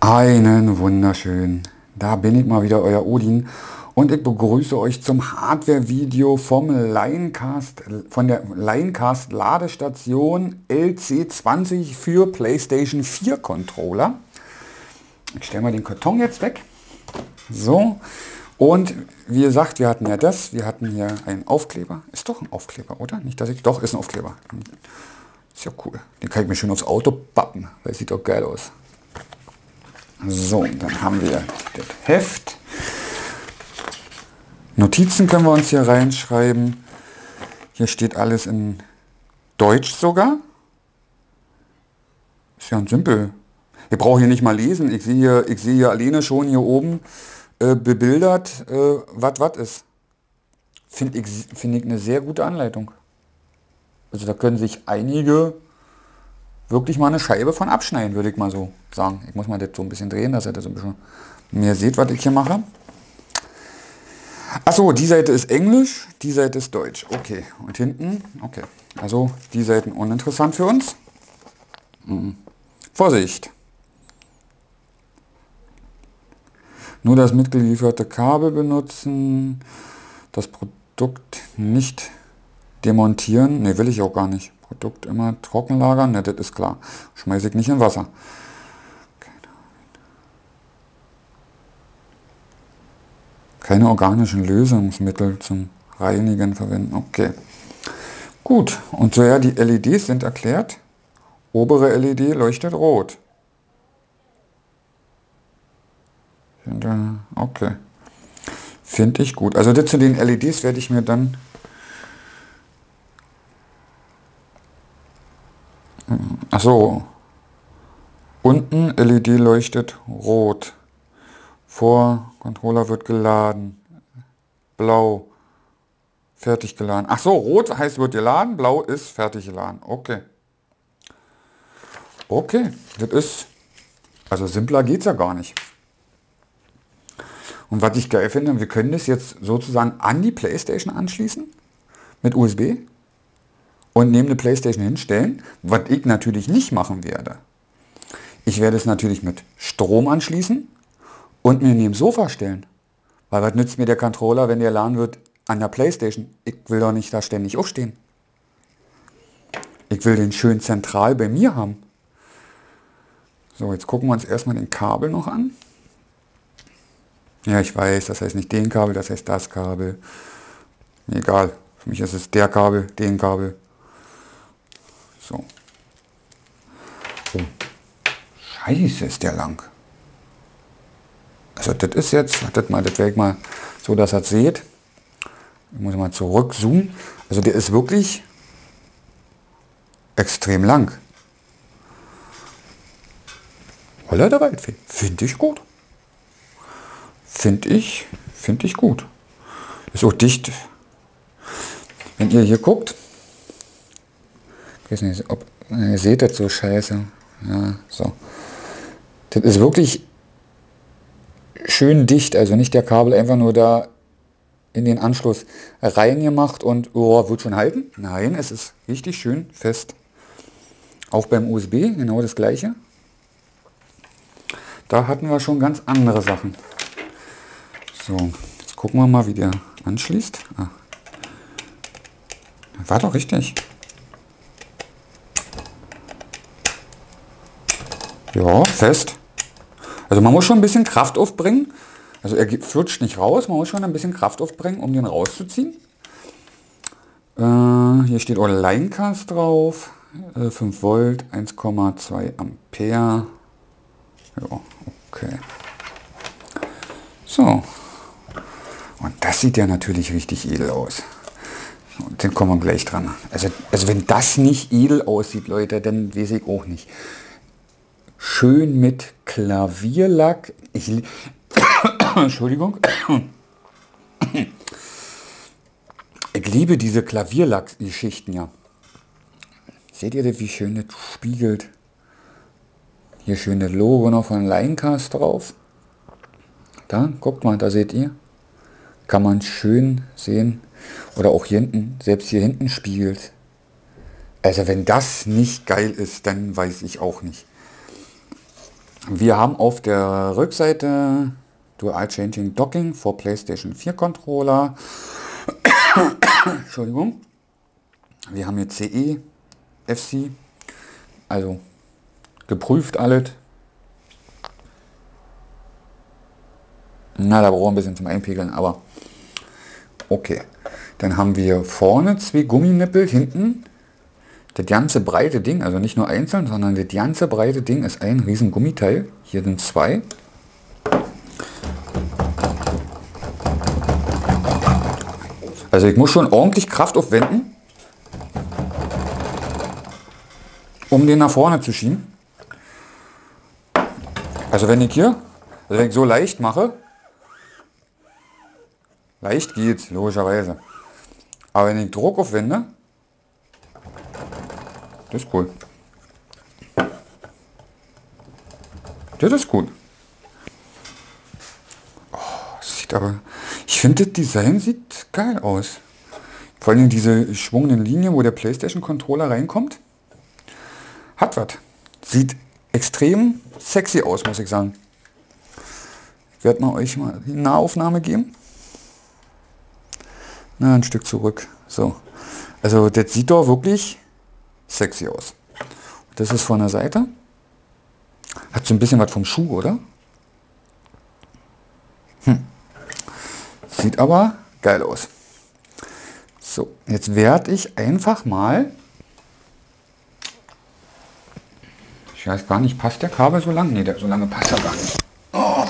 Einen wunderschönen. Da bin ich mal wieder, euer Odin. Und ich begrüße euch zum Hardware-Video vom Linecast, von der Linecast Ladestation LC20 für PlayStation 4 Controller. Ich stelle mal den Karton jetzt weg. So. Und wie gesagt, wir hatten ja das. Wir hatten hier einen Aufkleber. Ist doch ein Aufkleber, oder? Nicht, dass ich... Doch, ist ein Aufkleber. Ist ja cool. Den kann ich mir schön aufs Auto pappen. Weil sieht doch geil aus. So, dann haben wir das Heft. Notizen können wir uns hier reinschreiben. Hier steht alles in Deutsch sogar. Ist ja simpel. Ich brauche hier nicht mal lesen. Ich sehe hier, ich sehe hier alleine schon hier oben äh, bebildert, äh, was was ist. Finde ich, find ich eine sehr gute Anleitung. Also da können sich einige wirklich mal eine Scheibe von abschneiden, würde ich mal so sagen. Ich muss mal das so ein bisschen drehen, dass ihr das so ein bisschen mehr seht, was ich hier mache. Achso, die Seite ist Englisch, die Seite ist Deutsch. Okay, und hinten, okay. Also die Seiten uninteressant für uns. Hm. Vorsicht! Nur das mitgelieferte Kabel benutzen, das Produkt nicht demontieren. Ne, will ich auch gar nicht. Produkt immer trocken lagern? Ne, das ist klar. Schmeiße ich nicht in Wasser. Keine organischen Lösungsmittel zum Reinigen verwenden. Okay. Gut. Und so ja, die LEDs sind erklärt. Obere LED leuchtet rot. Okay. Finde ich gut. Also das zu den LEDs werde ich mir dann Achso. Unten LED leuchtet rot. Vor Controller wird geladen. Blau. Fertig geladen. Ach so, rot heißt wird geladen, blau ist fertig geladen. Okay. Okay, das ist, also simpler geht es ja gar nicht. Und was ich geil finde, wir können das jetzt sozusagen an die Playstation anschließen mit USB und neben eine Playstation hinstellen, was ich natürlich nicht machen werde. Ich werde es natürlich mit Strom anschließen und mir neben Sofa stellen. Weil was nützt mir der Controller, wenn der laden wird an der Playstation? Ich will doch nicht da ständig aufstehen. Ich will den schön zentral bei mir haben. So, jetzt gucken wir uns erstmal den Kabel noch an. Ja, ich weiß, das heißt nicht den Kabel, das heißt das Kabel. Egal, für mich ist es der Kabel, den Kabel. So. Oh. Scheiße, ist der lang. Also das ist jetzt, das mal, das werde mal so, dass ihr seht. Ich muss mal zurück zoomen. Also der ist wirklich extrem lang. Holla der Waldfee. Finde ich gut. Finde ich, finde ich gut. Ist auch dicht. Wenn ihr hier guckt, ich weiß nicht, ob ihr seht das so scheiße. Ja, so. Das ist wirklich schön dicht, also nicht der Kabel einfach nur da in den Anschluss reingemacht und oh, wird schon halten. Nein, es ist richtig schön fest. Auch beim USB genau das gleiche. Da hatten wir schon ganz andere Sachen. So, jetzt gucken wir mal, wie der anschließt. Ah. War doch richtig. Ja, fest. Also man muss schon ein bisschen Kraft aufbringen. Also er flutscht nicht raus, man muss schon ein bisschen Kraft aufbringen, um den rauszuziehen. Äh, hier steht Online-Cast drauf. Äh, 5 Volt, 1,2 Ampere. Ja, okay. So. Und das sieht ja natürlich richtig edel aus. Und dann kommen wir gleich dran. Also, also wenn das nicht edel aussieht, Leute, dann weiß ich auch nicht schön mit Klavierlack. Ich, Entschuldigung. Ich liebe diese Klavierlack-Geschichten ja. Seht ihr, wie schön das spiegelt? Hier schön das Logo noch von Linecast drauf. Da, guckt mal, da seht ihr. Kann man schön sehen. Oder auch hier hinten, selbst hier hinten spiegelt. Also wenn das nicht geil ist, dann weiß ich auch nicht. Wir haben auf der Rückseite Dual Changing Docking for PlayStation 4 Controller. Entschuldigung. Wir haben hier CE, FC, also geprüft alles. Na, da brauchen wir ein bisschen zum Einpegeln, aber okay. Dann haben wir vorne zwei Gumminippel, hinten das ganze breite Ding, also nicht nur einzeln, sondern das ganze breite Ding ist ein riesen Gummiteil. Hier sind zwei. Also ich muss schon ordentlich Kraft aufwenden, um den nach vorne zu schieben. Also wenn ich hier, also wenn ich so leicht mache, leicht geht's, logischerweise. Aber wenn ich Druck aufwende, das ist cool. Das ist gut. Oh, sieht aber, ich finde das Design sieht geil aus. Vor allem diese schwungenden Linien, wo der Playstation Controller reinkommt. Hat was. Sieht extrem sexy aus, muss ich sagen. Ich werde mal euch mal die Nahaufnahme geben. Na, ein Stück zurück. So. Also das sieht doch wirklich sexy aus. Das ist von der Seite. Hat so ein bisschen was vom Schuh, oder? Hm. Sieht aber geil aus. So, jetzt werde ich einfach mal Ich weiß gar nicht, passt der Kabel so lang? Ne, der, so lange passt er gar nicht. Oh.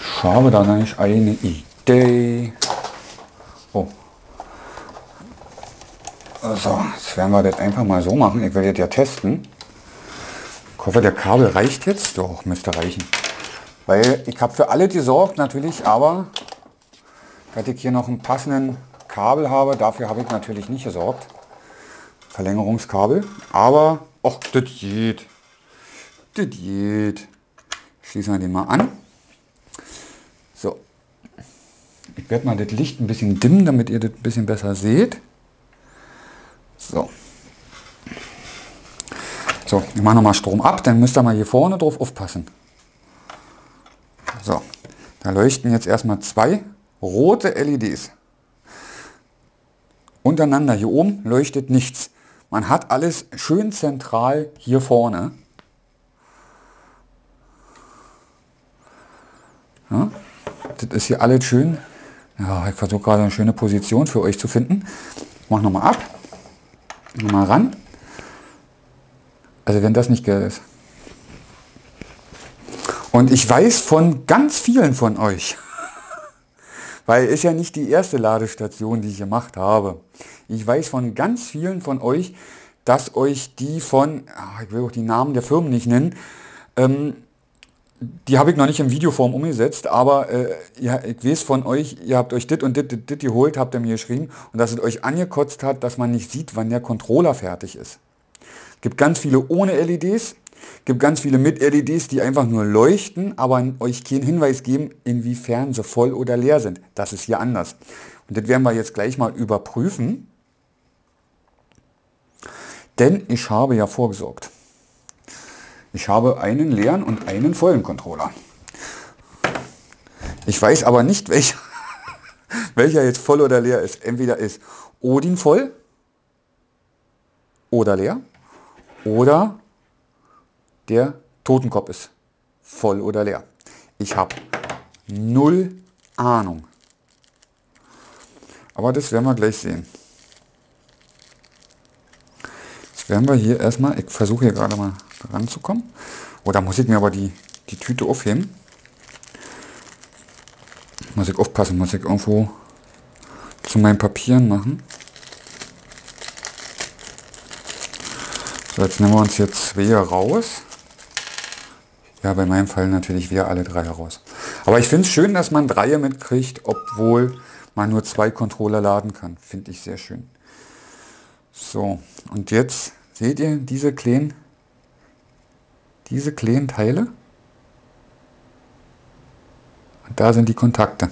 Ich habe da nicht eine Idee. Oh. So, jetzt werden wir das einfach mal so machen. Ich will das ja testen. Ich hoffe, der Kabel reicht jetzt. Doch, müsste reichen. Weil ich habe für alle gesorgt natürlich, aber dass ich hier noch einen passenden Kabel habe, dafür habe ich natürlich nicht gesorgt. Verlängerungskabel. Aber, ach, das geht. Das geht. Schließen wir den mal an. So. Ich werde mal das Licht ein bisschen dimmen, damit ihr das ein bisschen besser seht. So. So, ich mache nochmal Strom ab, dann müsst ihr mal hier vorne drauf aufpassen. So, da leuchten jetzt erstmal zwei rote LEDs. Untereinander hier oben leuchtet nichts. Man hat alles schön zentral hier vorne. Ja, das ist hier alles schön. Ja, ich versuche gerade eine schöne Position für euch zu finden. Ich mache nochmal ab. Nochmal ran. Also wenn das nicht geil ist. Und ich weiß von ganz vielen von euch, weil ist ja nicht die erste Ladestation, die ich gemacht habe. Ich weiß von ganz vielen von euch, dass euch die von, ah, ich will auch die Namen der Firmen nicht nennen, ähm, die habe ich noch nicht in Videoform umgesetzt, aber äh, ja, ich weiß von euch, ihr habt euch dit und dit, dit, dit geholt, habt ihr mir geschrieben und dass es euch angekotzt hat, dass man nicht sieht, wann der Controller fertig ist. Es gibt ganz viele ohne LEDs, gibt ganz viele mit LEDs, die einfach nur leuchten, aber euch keinen Hinweis geben, inwiefern sie voll oder leer sind. Das ist hier anders. Und das werden wir jetzt gleich mal überprüfen. Denn ich habe ja vorgesorgt. Ich habe einen leeren und einen vollen Controller. Ich weiß aber nicht, welcher, welcher jetzt voll oder leer ist. Entweder ist Odin voll oder leer oder der Totenkopf ist voll oder leer. Ich habe null Ahnung. Aber das werden wir gleich sehen. Jetzt werden wir hier erstmal, ich versuche hier gerade mal ranzukommen. Oder muss ich mir aber die, die Tüte aufheben? Muss ich aufpassen, muss ich irgendwo zu meinen Papieren machen. So, jetzt nehmen wir uns hier zwei raus. Ja, bei meinem Fall natürlich wir alle drei heraus. Aber ich finde es schön, dass man drei mitkriegt, obwohl man nur zwei Controller laden kann. Finde ich sehr schön. So, und jetzt Seht ihr diese kleinen, diese kleinen Teile? Und da sind die Kontakte.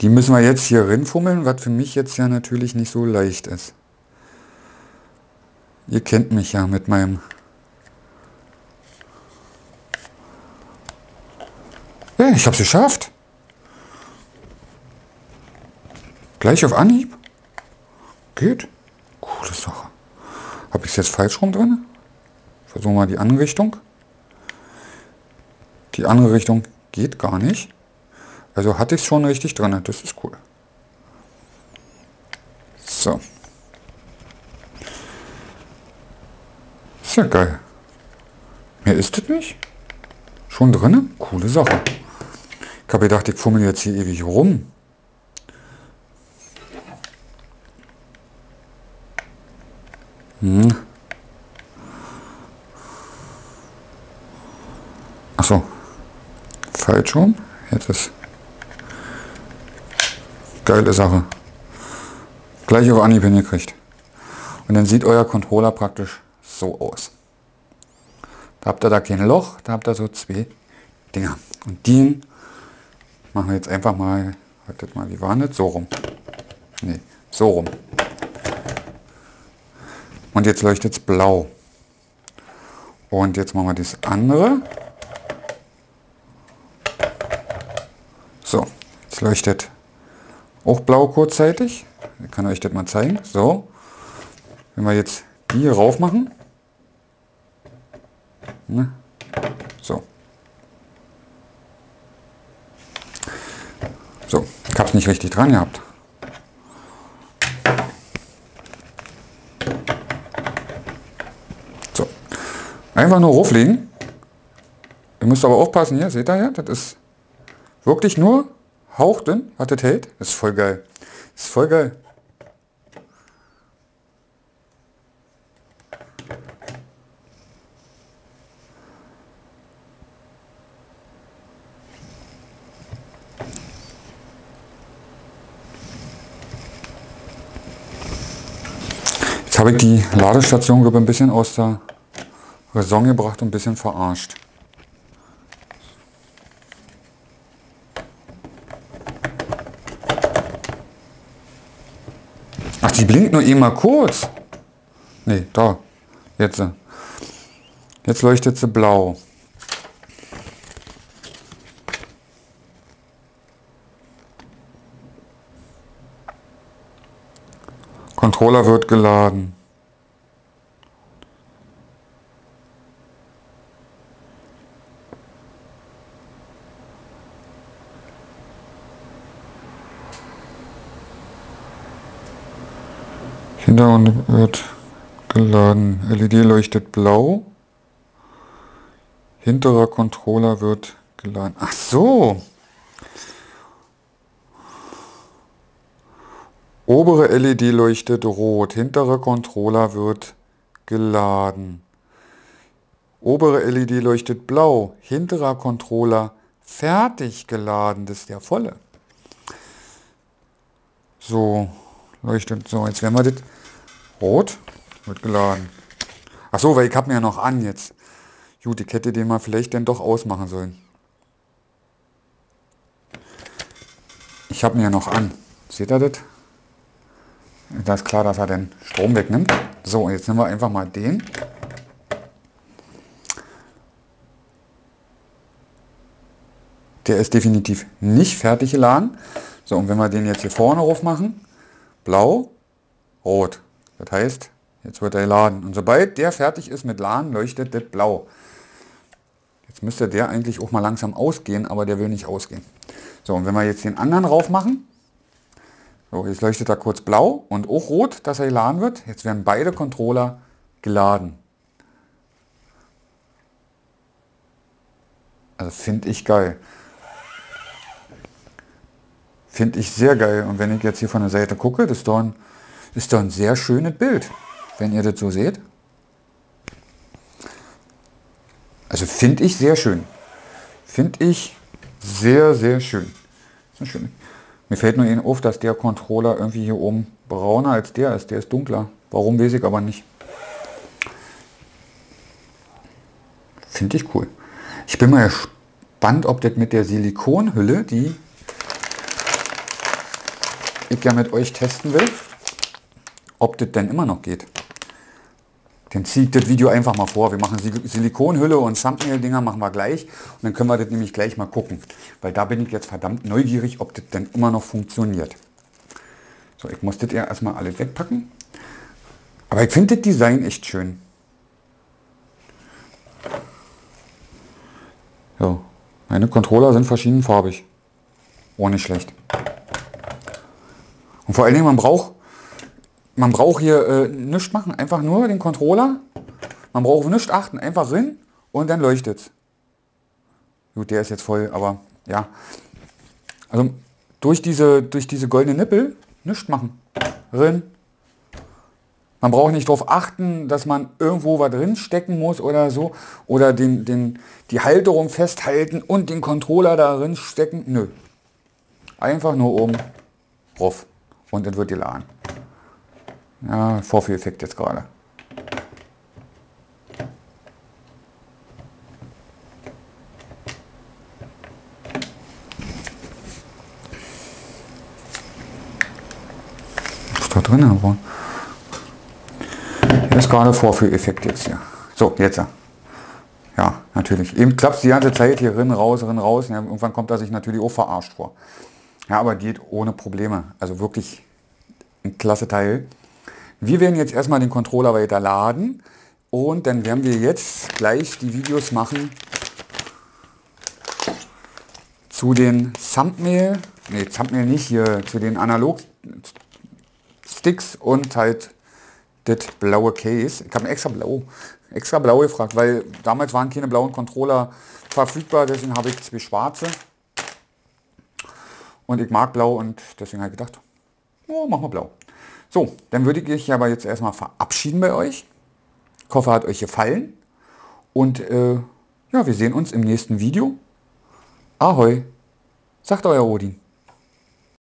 Die müssen wir jetzt hier rinfummeln, was für mich jetzt ja natürlich nicht so leicht ist. Ihr kennt mich ja mit meinem Ja, ich habe es geschafft. Gleich auf Anhieb. Geht. Coole Sache. Habe ich es jetzt falsch rum drin? Versuchen wir die andere Richtung. Die andere Richtung geht gar nicht. Also hatte ich es schon richtig drin. Das ist cool. So. Ist ja geil. Mehr ist es nicht? Schon drin? Coole Sache. Ich habe gedacht, ich fummel jetzt hier ewig rum. Hm. Achso. Falsch rum. Jetzt ist. Geile Sache. Gleich auf Anhieb hingekriegt. Und dann sieht euer Controller praktisch so aus. Da habt ihr da kein Loch, da habt ihr so zwei Dinger. Und die machen wir jetzt einfach mal, wartet mal, wie war das? So rum. Nee, so rum. Und jetzt leuchtet es blau. Und jetzt machen wir das andere. So, jetzt leuchtet auch blau kurzzeitig. Ich kann euch das mal zeigen. So, wenn wir jetzt die hier rauf machen, Ne? So. So, ich habe es nicht richtig dran gehabt. So. Einfach nur rauflegen. Ihr müsst aber aufpassen hier, seht ihr ja, das ist wirklich nur hauchdünn, was das hält. Das ist voll geil. Das ist voll geil. habe ich die Ladestation glaube ein bisschen aus der Raison gebracht und ein bisschen verarscht. Die blinkt nur immer kurz. Ne, da. Jetzt. Jetzt leuchtet sie blau. Controller wird geladen. Hintergrund wird geladen. LED leuchtet blau. Hinterer Controller wird geladen. Ach so. Obere LED leuchtet rot, hintere Controller wird geladen. Obere LED leuchtet blau, hinterer Controller fertig geladen, das ist der volle. So, leuchtet so, jetzt werden wir das rot, wird geladen. Ach so, weil ich habe mir ja noch an jetzt. Gut, ich hätte den mal vielleicht dann doch ausmachen sollen. Ich habe mir ja noch an. Seht ihr das? Da ist klar, dass er den Strom wegnimmt. So, jetzt nehmen wir einfach mal den. Der ist definitiv nicht fertig geladen. So, und wenn wir den jetzt hier vorne aufmachen, blau, rot. Das heißt, jetzt wird er geladen. Und sobald der fertig ist mit Laden, leuchtet das blau. Jetzt müsste der eigentlich auch mal langsam ausgehen, aber der will nicht ausgehen. So, und wenn wir jetzt den anderen rauf machen, so, jetzt leuchtet er kurz blau und auch rot, dass er geladen wird. Jetzt werden beide Controller geladen. Also finde ich geil. Finde ich sehr geil. Und wenn ich jetzt hier von der Seite gucke, das ist ist doch ein sehr schönes Bild, wenn ihr das so seht. Also finde ich sehr schön. Finde ich sehr, sehr schön. Ist eine schöne. Mir fällt nur Ihnen auf, dass der Controller irgendwie hier oben brauner als der ist. Der ist dunkler. Warum weiß ich aber nicht. Finde ich cool. Ich bin mal gespannt, ob das mit der Silikonhülle, die ich ja mit euch testen will, ob das denn immer noch geht. Dann ziehe ich das Video einfach mal vor. Wir machen Silikonhülle und Thumbnail-Dinger machen wir gleich. Und dann können wir das nämlich gleich mal gucken. Weil da bin ich jetzt verdammt neugierig, ob das denn immer noch funktioniert. So, ich muss das ja erstmal alles wegpacken. Aber ich finde das Design echt schön. So, meine Controller sind verschiedenfarbig. Oh, nicht schlecht. Und vor allen Dingen, man braucht, man braucht hier äh, nichts machen, einfach nur den Controller. Man braucht auf nichts achten, einfach rein und dann leuchtet. Gut, der ist jetzt voll, aber ja. Also durch diese, durch diese goldene Nippel nichts machen. Rein. Man braucht nicht darauf achten, dass man irgendwo was drin stecken muss oder so. Oder den, den, die Halterung festhalten und den Controller darin stecken. Nö. Einfach nur oben drauf. Und dann wird geladen. Ja, Vorführeffekt jetzt gerade. Ist da drin? Aber hier ist gerade Vorführeffekt jetzt hier. So, jetzt. Ja, natürlich. Eben klappt es die ganze Zeit hier rein, raus, rein, raus. Ja, irgendwann kommt er sich natürlich auch verarscht vor. Ja, aber geht ohne Probleme. Also wirklich ein klasse Teil. Wir werden jetzt erstmal den Controller weiter laden und dann werden wir jetzt gleich die Videos machen zu den Thumbnail, nee Thumbnail nicht hier, zu den Analog Sticks und halt das blaue Case. Ich habe extra blau, extra blau gefragt, weil damals waren keine blauen Controller verfügbar, deswegen habe ich zwei schwarze. Und ich mag blau und deswegen habe ich gedacht, oh, machen wir blau. So, dann würde ich aber jetzt erstmal verabschieden bei euch. Ich hoffe, hat euch gefallen. Und äh, ja, wir sehen uns im nächsten Video. Ahoi, sagt euer Odin.